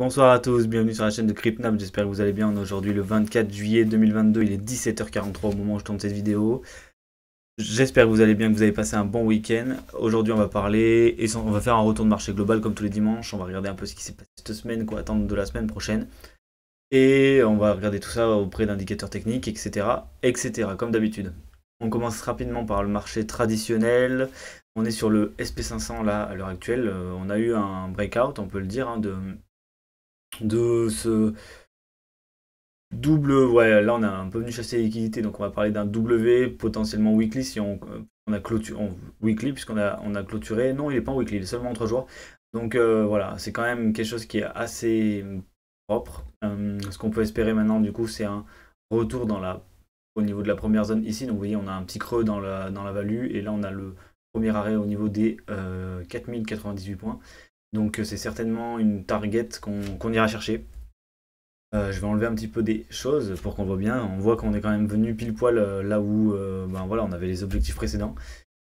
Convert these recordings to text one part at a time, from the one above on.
Bonsoir à tous, bienvenue sur la chaîne de CryptNap, j'espère que vous allez bien. On est aujourd'hui le 24 juillet 2022, il est 17h43 au moment où je tourne cette vidéo. J'espère que vous allez bien, que vous avez passé un bon week-end. Aujourd'hui on va parler, et on va faire un retour de marché global comme tous les dimanches. On va regarder un peu ce qui s'est passé cette semaine, quoi attendre de la semaine prochaine. Et on va regarder tout ça auprès d'indicateurs techniques, etc. etc. comme d'habitude. On commence rapidement par le marché traditionnel. On est sur le SP500 là à l'heure actuelle. Euh, on a eu un breakout, on peut le dire, hein, de de ce double. Ouais, là on a un peu venu chasser les liquidités, donc on va parler d'un W potentiellement weekly si on, on a clôturé. weekly, puisqu'on a, on a clôturé. Non, il n'est pas en weekly, il est seulement en 3 jours. Donc euh, voilà, c'est quand même quelque chose qui est assez propre. Euh, ce qu'on peut espérer maintenant, du coup, c'est un retour dans la, au niveau de la première zone ici. Donc vous voyez, on a un petit creux dans la, dans la value, et là on a le premier arrêt au niveau des 4098 euh, points. Donc euh, c'est certainement une target qu'on ira chercher. Euh, je vais enlever un petit peu des choses pour qu'on voit bien. On voit qu'on est quand même venu pile poil euh, là où ben voilà, on avait les objectifs précédents.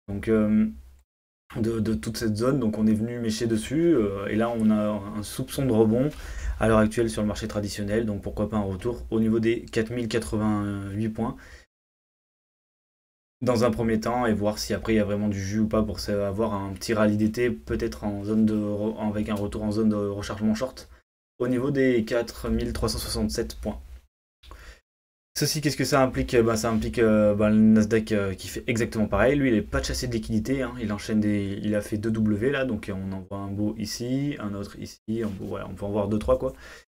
Donc de, toute cette zone, donc on est venu mécher dessus. et là on a un soupçon de rebond à l'heure actuelle sur le marché traditionnel. Donc pourquoi pas un retour au niveau des 4088 points dans un premier temps et voir si après il y a vraiment du jus ou pas pour avoir un petit rallye d'été, peut-être en zone de avec un retour en zone de rechargement short au niveau des 4367 points. Ceci, qu'est-ce que ça implique? Bah, Ça implique euh, bah, le Nasdaq euh, qui fait exactement pareil. Lui, il n'est pas chassé de liquidité. Hein. Il enchaîne des, il a fait deux W là, donc on en voit un beau ici, un autre ici. On peut, on peut en voir deux trois quoi.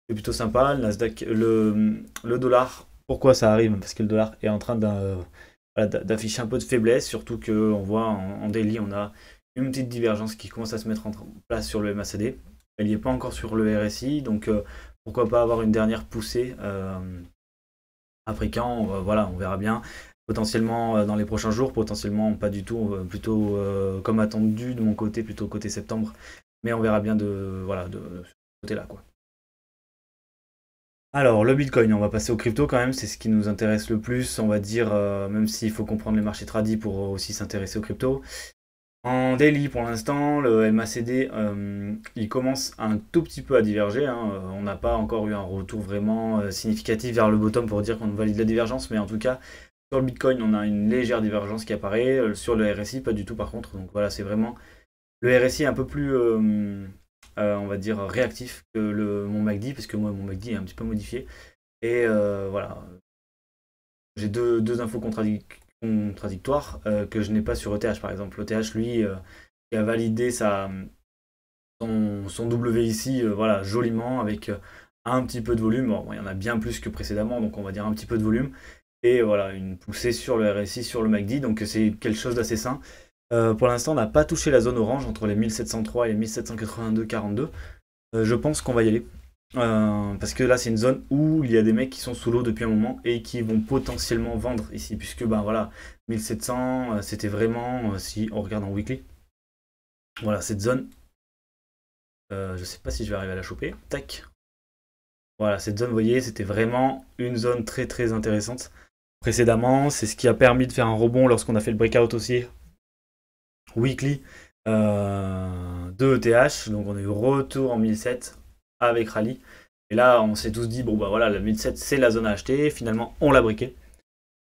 C'est plutôt sympa. Le Nasdaq, le, le dollar. Pourquoi ça arrive? Parce que le dollar est en train d'un d'afficher un peu de faiblesse, surtout qu'on voit en, daily, on a une petite divergence qui commence à se mettre en place sur le MACD. Elle n'y est pas encore sur le RSI, donc euh, pourquoi pas avoir une dernière poussée euh, après quand, euh, voilà, on verra bien. Potentiellement dans les prochains jours, potentiellement pas du tout, plutôt comme attendu de mon côté, plutôt côté septembre. Mais on verra bien de, voilà, de, de ce côté-là. quoi. Alors, le Bitcoin, on va passer au crypto quand même, c'est ce qui nous intéresse le plus, on va dire, euh, même s'il faut comprendre les marchés tradis pour aussi s'intéresser au crypto. En daily, pour l'instant, le MACD, euh, il commence un tout petit peu à diverger. Hein. Euh, on n'a pas encore eu un retour vraiment significatif vers le bottom pour dire qu'on valide la divergence, mais en tout cas, sur le Bitcoin, on a une légère divergence qui apparaît. Sur le RSI, pas du tout par contre. Donc voilà, c'est vraiment... Le RSI un peu plus euh, on va dire, réactif que le, mon MACD, parce que moi, mon MACD est un petit peu modifié. Et euh, voilà. J'ai deux, infos contradictoires euh, que je n'ai pas sur ETH, par exemple. ETH, lui, a validé sa, son, son W ici, voilà, joliment, avec un petit peu de volume. Bon, il y en a bien plus que précédemment, donc on va dire un petit peu de volume. Et voilà, une poussée sur le RSI, sur le MACD, donc c'est quelque chose d'assez sain. Euh, pour l'instant, on n'a pas touché la zone orange entre les 1703 et les 1782-42. Euh, je pense qu'on va y aller. Euh, parce que là, c'est une zone où il y a des mecs qui sont sous l'eau depuis un moment et qui vont potentiellement vendre ici. Puisque, ben voilà, 1700, c'était vraiment, si on regarde en weekly, voilà, cette zone. je ne sais pas si je vais arriver à la choper. Tac. Voilà, cette zone, vous voyez, c'était vraiment une zone très très intéressante précédemment. C'est ce qui a permis de faire un rebond lorsqu'on a fait le breakout aussi weekly euh, de ETH. Donc on est retour en 1007 avec Rally. Et là, on s'est tous dit, bon bah voilà, la 1007 c'est la zone à acheter. Finalement, on l'a briqué.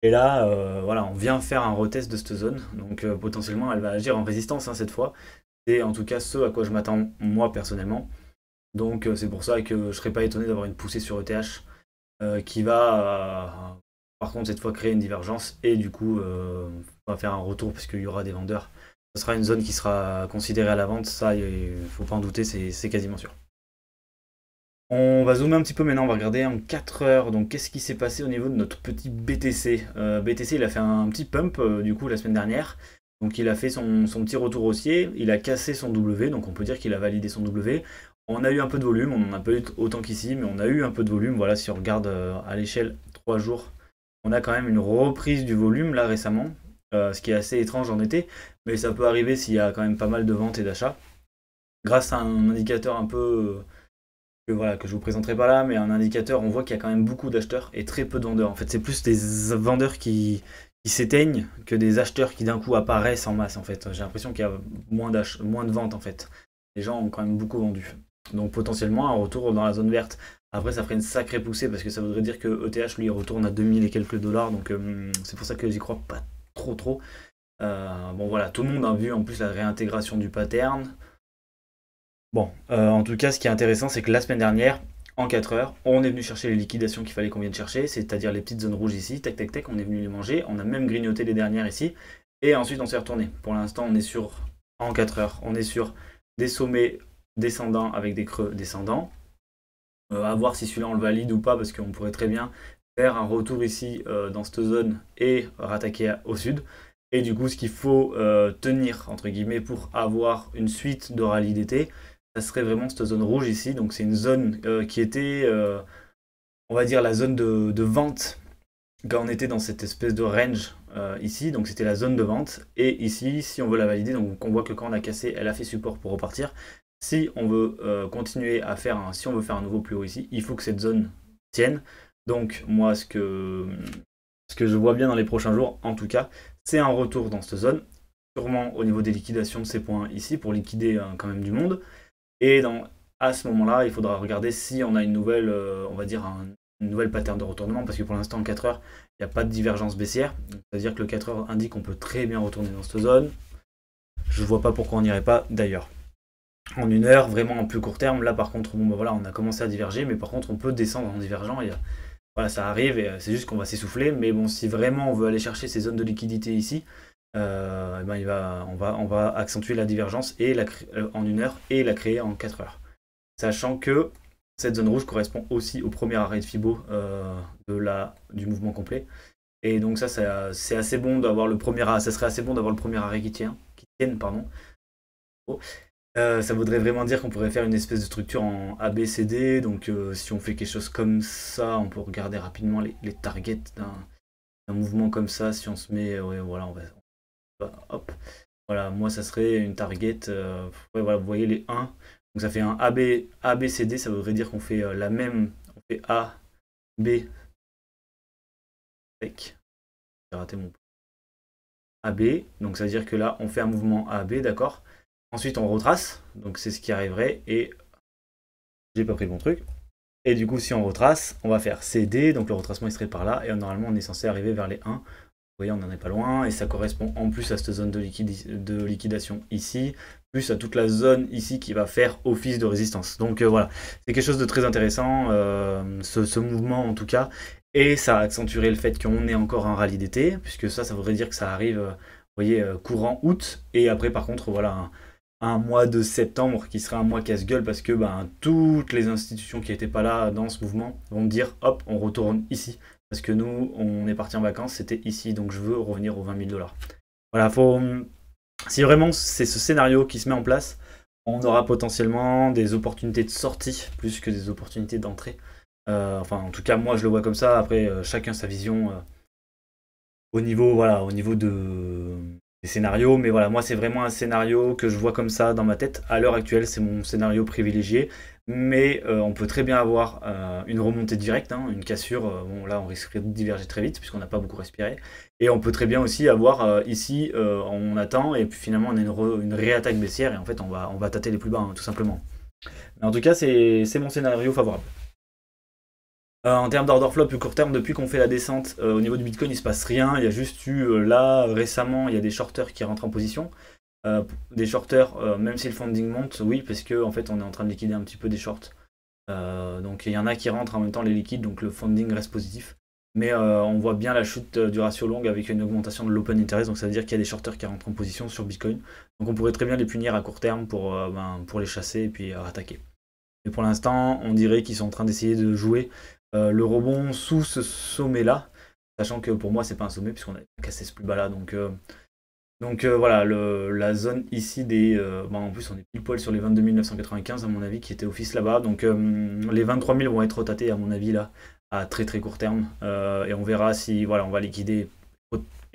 Et là, euh, voilà, on vient faire un retest de cette zone. Donc euh, potentiellement, elle va agir en résistance hein, cette fois. C'est en tout cas ce à quoi je m'attends moi personnellement. Donc c'est pour ça que je ne serais pas étonné d'avoir une poussée sur ETH qui va par contre cette fois créer une divergence et du coup on va faire un retour parce qu'il y aura des vendeurs ce sera une zone qui sera considérée à la vente, ça, il faut pas en douter, c'est quasiment sûr. On va zoomer un petit peu maintenant, on va regarder en 4 heures, donc qu'est-ce qui s'est passé au niveau de notre petit BTC euh, BTC, il a fait un petit pump, euh, du coup, la semaine dernière, donc il a fait son, petit retour haussier, il a cassé son W, donc on peut dire qu'il a validé son W. On a eu un peu de volume, on n'en a pas eu autant qu'ici, mais on a eu un peu de volume, voilà, si on regarde euh, à l'échelle 3 jours, on a quand même une reprise du volume, là, récemment, ce qui est assez étrange en été, mais ça peut arriver s'il y a quand même pas mal de ventes et d'achats. Grâce à un indicateur un peu euh, que voilà que je vous présenterai pas là, mais un indicateur, on voit qu'il y a quand même beaucoup d'acheteurs et très peu de vendeurs. En fait, c'est plus des vendeurs qui, s'éteignent que des acheteurs qui d'un coup apparaissent en masse. Fait, j'ai l'impression qu'il y a moins moins de ventes en fait. Les gens ont quand même beaucoup vendu. Donc potentiellement un retour dans la zone verte. Après, ça ferait une sacrée poussée parce que ça voudrait dire que ETH lui retourne à 2000 et quelques dollars. Donc euh, c'est pour ça que j'y crois pas trop. Euh, bon voilà, tout le monde a vu en plus la réintégration du pattern. Bon, euh, en tout cas, ce qui est intéressant, c'est que la semaine dernière, en 4 heures, on est venu chercher les liquidations qu'il fallait qu'on vienne chercher, c'est-à-dire les petites zones rouges ici, tac tac tac, on est venu les manger, on a même grignoté les dernières ici, et ensuite on s'est retourné. Pour l'instant, on est sur, en 4 heures, on est sur des sommets descendants avec des creux descendants. Euh, à voir si celui-là on le valide ou pas, parce qu'on pourrait très bien un retour ici euh, dans cette zone et rattaquer au sud. Et du coup, ce qu'il faut euh, tenir, entre guillemets, pour avoir une suite de rallye d'été, ça serait vraiment cette zone rouge ici. Donc c'est une zone qui était, on va dire, la zone de, vente quand on était dans cette espèce de range ici. Donc c'était la zone de vente. Et ici, si on veut la valider, donc on voit que quand on a cassé, elle a fait support pour repartir. Si on veut euh, continuer à faire un, si on veut faire un nouveau plus haut ici, il faut que cette zone tienne. Donc moi ce que, ce que je vois bien dans les prochains jours, en tout cas, c'est un retour dans cette zone, sûrement au niveau des liquidations de ces points ici, pour liquider euh, quand même du monde. Et à ce moment-là, il faudra regarder si on a une nouvelle, euh, on va dire, un, une nouvelle pattern de retournement, parce que pour l'instant en 4 heures, il n'y a pas de divergence baissière. C'est-à-dire que le 4 heures indique qu'on peut très bien retourner dans cette zone. Je vois pas pourquoi on n'irait pas d'ailleurs en une heure, vraiment en plus court terme. Là, par contre, bon, bah, voilà, on a commencé à diverger, mais par contre, on peut descendre en divergeant. Et, voilà, ça arrive, et euh, c'est juste qu'on va s'essouffler. Mais bon, si vraiment on veut aller chercher ces zones de liquidité ici, euh, eh ben, il va, on, va, on va accentuer la divergence et la, euh, en une heure et la créer en 4 heures. Sachant que cette zone rouge correspond aussi au premier arrêt de Fibo de la, du mouvement complet. Et donc ça, c'est assez bon d'avoir le premier ça serait assez bon d'avoir le premier arrêt qui tient, qui tienne, pardon. Euh, ça voudrait vraiment dire qu'on pourrait faire une espèce de structure en ABCD. Donc, euh, si on fait quelque chose comme ça, on peut regarder rapidement les, targets d'un mouvement comme ça. Si on se met, voilà, on va, hop. Voilà, moi, ça serait une target. Euh, voilà, vous voyez les 1. Donc, ça fait un AB, ABCD. Ça voudrait dire qu'on fait la même. On fait A, B. J'ai raté mon. AB. Donc, ça veut dire que là, on fait un mouvement AB, d'accord? Ensuite, on retrace, donc c'est ce qui arriverait, et j'ai pas pris le bon truc. Et du coup, si on retrace, on va faire CD, donc le retracement il serait par là, et normalement on est censé arriver vers les 1. Vous voyez, on n'en est pas loin, et ça correspond en plus à cette zone de, liquidation ici, plus à toute la zone ici qui va faire office de résistance. Donc euh, voilà, c'est quelque chose de très intéressant, euh, ce, mouvement en tout cas, et ça accentuerait le fait qu'on ait encore un rallye d'été, puisque ça, ça voudrait dire que ça arrive, euh, vous voyez, courant août, et après par contre, voilà, un mois de septembre qui sera un mois casse-gueule parce que ben, toutes les institutions qui n'étaient pas là dans ce mouvement vont dire hop, on retourne ici. Parce que nous, on est parti en vacances, c'était ici, donc je veux revenir aux 20 000 dollars. Voilà, faut... si vraiment c'est ce scénario qui se met en place, on aura potentiellement des opportunités de sortie plus que des opportunités d'entrée. Euh, enfin, en tout cas, moi je le vois comme ça. Après, euh, chacun sa vision euh, au niveau, voilà, au niveau de scénarios, mais voilà, moi c'est vraiment un scénario que je vois comme ça dans ma tête. À l'heure actuelle, c'est mon scénario privilégié, mais euh, on peut très bien avoir euh, une remontée directe, hein, une cassure. Euh, bon, là, on risquerait de diverger très vite puisqu'on n'a pas beaucoup respiré. Et on peut très bien aussi avoir ici, on attend et puis finalement on a une, une, réattaque baissière et en fait on va, on va tâter les plus bas, hein, tout simplement. Mais en tout cas, c'est mon scénario favorable. Euh, en termes d'order flow plus court terme, depuis qu'on fait la descente euh, au niveau du Bitcoin, il se passe rien. Il y a juste eu euh, là récemment, il y a des shorters qui rentrent en position. des shorters, même si le funding monte, oui, parce qu'en en fait on est en train de liquider un petit peu des shorts. donc il y en a qui rentrent en même temps les liquides, donc le funding reste positif. Mais on voit bien la chute du ratio long avec une augmentation de l'open interest, donc ça veut dire qu'il y a des shorters qui rentrent en position sur Bitcoin. Donc on pourrait très bien les punir à court terme pour, ben, pour les chasser et puis rattaquer. Mais pour l'instant, on dirait qu'ils sont en train d'essayer de jouer le rebond sous ce sommet-là, sachant que pour moi, c'est pas un sommet puisqu'on a cassé ce plus bas-là. Donc, euh, donc euh, voilà, la zone ici des... Bah, en plus, on est pile poil sur les 22 995 à mon avis qui était office là-bas. Donc les 23 000 vont être tâtés à mon avis là à très très court terme. et on verra si voilà, on va liquider.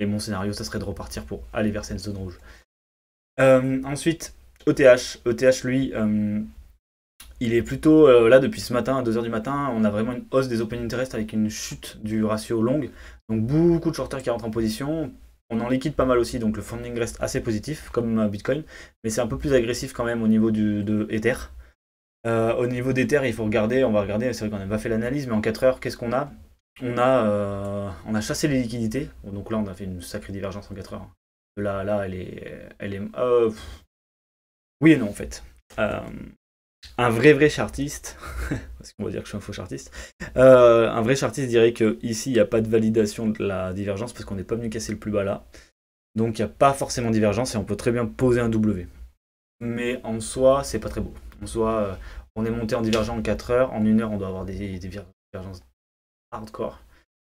Et mon scénario, ça serait de repartir pour aller vers cette zone rouge. ensuite, ETH. ETH, lui, il est plutôt euh, là depuis ce matin, à 2h du matin, on a vraiment une hausse des open interest avec une chute du ratio long. Donc beaucoup de shorters qui rentrent en position. On en liquide pas mal aussi, donc le funding reste assez positif, comme Bitcoin, mais c'est un peu plus agressif quand même au niveau de Ether. au niveau terres, il faut regarder, on va regarder, c'est vrai qu'on n'a pas fait l'analyse, mais en 4 heures, qu'est-ce qu'on a? On a, on a chassé les liquidités, donc là on a fait une sacrée divergence en 4 heures. Là, là, elle est, elle est, oui et non en fait un vrai vrai chartiste, parce qu'on va dire que je suis un faux chartiste, euh, un vrai chartiste dirait que ici il n'y a pas de validation de la divergence parce qu'on n'est pas venu casser le plus bas là. Donc il n'y a pas forcément de divergence et on peut très bien poser un W. Mais en soi, c'est pas très beau. En soi, euh, on est monté en divergence en 4 heures, en 1 heure on doit avoir des, divergences hardcore.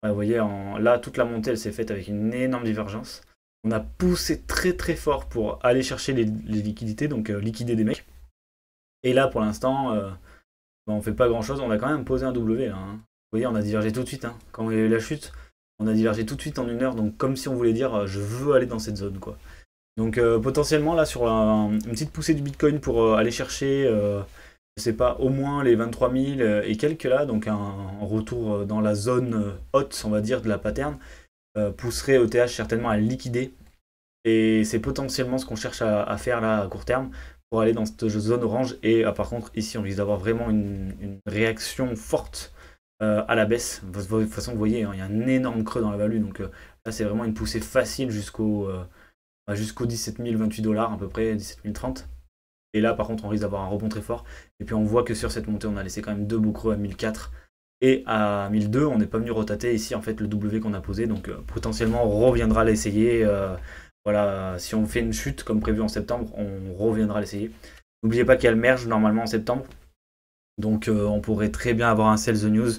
vous voyez, là toute la montée elle s'est faite avec une énorme divergence. On a poussé très très fort pour aller chercher les, liquidités, donc euh, liquider des mecs. Et là, pour l'instant, euh, bah, on fait pas grand-chose. On a quand même posé un W. Hein. Vous voyez, on a divergé tout de suite. Hein. Quand il y a eu la chute, on a divergé tout de suite en une heure. Donc, comme si on voulait dire, euh, je veux aller dans cette zone. quoi. Donc, euh, potentiellement, là, sur une petite poussée du Bitcoin pour aller chercher, je sais pas, au moins les 23 000 et quelques là. Donc, un, retour dans la zone haute, on va dire, de la pattern, pousserait ETH certainement à liquider. Et c'est potentiellement ce qu'on cherche à, faire là à court terme pour aller dans cette zone orange. Et ah, par contre, ici, on risque d'avoir vraiment une, réaction forte euh, à la baisse. De toute façon, vous voyez, hein, il y a un énorme creux dans la value. Donc euh, là, c'est vraiment une poussée facile jusqu'au euh, bah, jusqu'au 17 028 dollars, à peu près, 17 030. Et là, par contre, on risque d'avoir un rebond très fort. Et puis, on voit que sur cette montée, on a laissé quand même deux beaux creux à 1004. Et à 1002, on n'est pas venu retater ici, en fait, le W qu'on a posé. Donc, potentiellement, on reviendra l'essayer voilà, si on fait une chute comme prévu en septembre, on reviendra l'essayer. N'oubliez pas qu'il y a le merge normalement en septembre. Donc euh, on pourrait très bien avoir un sell the news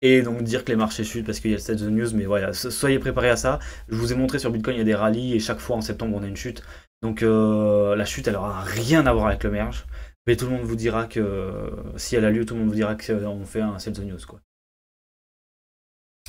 et donc dire que les marchés chutent parce qu'il y a le sell the news. Mais voilà, soyez préparés à ça. Je vous ai montré sur Bitcoin, il y a des rallyes et chaque fois en septembre on a une chute. Donc euh, la chute, elle aura rien à voir avec le merge. Mais tout le monde vous dira que si elle a lieu, tout le monde vous dira qu'on fait un sell the news. Quoi.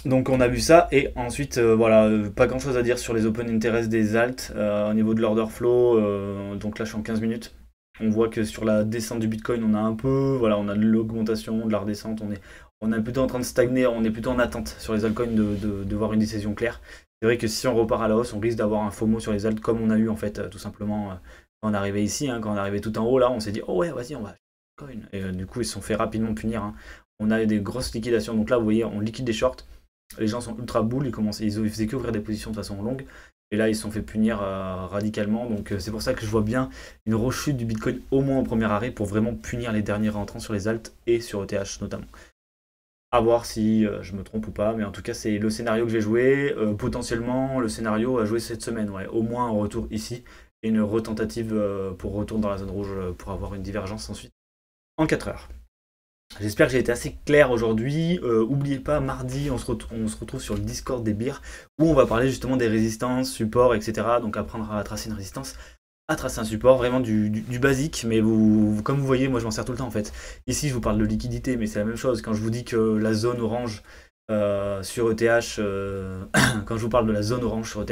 Donc on a vu ça. Et ensuite euh, voilà euh, pas grand chose à dire sur les open interest des alt euh, au niveau de l'order flow donc là je suis en 15 minutes. On voit que sur la descente du bitcoin on a un peu voilà on a de l'augmentation de la redescente. On est on est plutôt en train de stagner on est plutôt en attente sur les altcoins de, de, voir une décision claire. C'est vrai que si on repart à la hausse on risque d'avoir un FOMO sur les alt comme on a eu en fait tout simplement quand on arrivé ici hein, quand on arrivé tout en haut là on s'est dit oh ouais vas-y on va et du coup ils se sont fait rapidement punir hein. on a des grosses liquidations. Donc là vous voyez on liquide des shorts les gens sont ultra boules, ils, commençaient, ils faisaient qu'ouvrir des positions de façon longue. Et là, ils se sont fait punir euh, radicalement. Donc, euh, c'est pour ça que je vois bien une rechute du Bitcoin au moins au premier arrêt pour vraiment punir les derniers rentrants sur les alts et sur ETH notamment. À voir si euh, je me trompe ou pas, mais en tout cas, c'est le scénario que j'ai joué. potentiellement, le scénario à jouer cette semaine. Ouais, au moins un retour ici et une retentative pour retour dans la zone rouge pour avoir une divergence ensuite en 4 heures. J'espère que j'ai été assez clair aujourd'hui. Euh, oubliez pas, mardi, on se, retrouve sur le Discord des bières où on va parler justement des résistances, supports, etc. Donc apprendre à tracer une résistance, à tracer un support, vraiment du, basique. Mais vous, comme vous voyez, moi je m'en sers tout le temps en fait. Ici, je vous parle de liquidité, mais c'est la même chose. Quand je vous dis que la zone orange euh, sur ETH, euh, quand je vous parle de la zone orange sur ETH,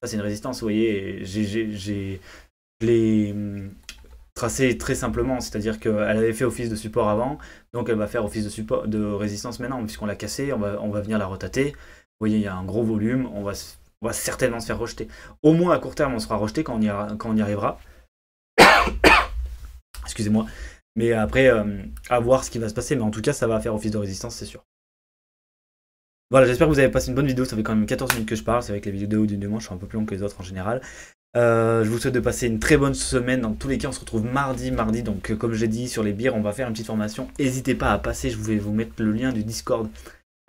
ça c'est une résistance, vous voyez. J'ai les très simplement, c'est-à-dire qu'elle avait fait office de support avant, donc elle va faire office de, support, de résistance maintenant, puisqu'on l'a cassé, on va, on va venir la retater. Vous voyez, il y a un gros volume, on va, on va certainement se faire rejeter. Au moins à court terme, on sera rejeté quand on y, quand on y arrivera. Excusez-moi. Mais après, euh, à voir ce qui va se passer, mais en tout cas, ça va faire office de résistance, c'est sûr. Voilà, j'espère que vous avez passé une bonne vidéo. Ça fait quand même 14 minutes que je parle. C'est avec les vidéos du dimanche, je suis un peu plus long que les autres en général. Euh, je vous souhaite de passer une très bonne semaine. Dans tous les cas, on se retrouve mardi, mardi. Donc, euh, comme j'ai dit sur les bières, on va faire une petite formation. N'hésitez pas à passer. Je vais vous mettre le lien du Discord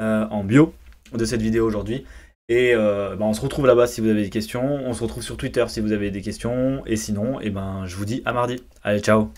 euh, en bio de cette vidéo aujourd'hui. Et bah, on se retrouve là-bas si vous avez des questions. On se retrouve sur Twitter si vous avez des questions. Et sinon, et eh ben, je vous dis à mardi. Allez, ciao